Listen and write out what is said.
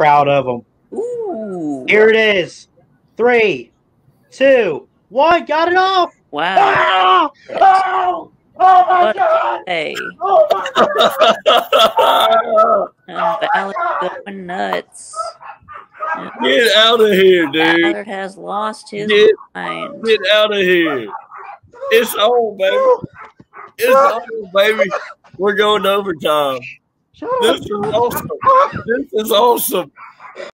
proud of him. Ooh. Here it is. Three, two, one. Got it off. Wow. Ah! Oh! Oh my What god! Hey, Oh my god! uh, Ballard going nuts. Get out of here, dude. Ballard has lost his Get- mind. Get out of here. It's on, baby. It's on, baby. We're going to overtime. Shut This up. is awesome. This is awesome.